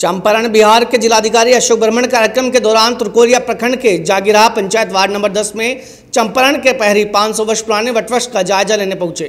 चंपारण बिहार के जिलाधिकारी अशोक ब्रह्मण कार्यक्रम के दौरान तुरकोरिया प्रखंड के जागीरा पंचायत वार्ड नंबर 10 में चंपारण के पहरी 500 वर्ष पुराने वटवृक्ष का जायजा लेने पहुँचे।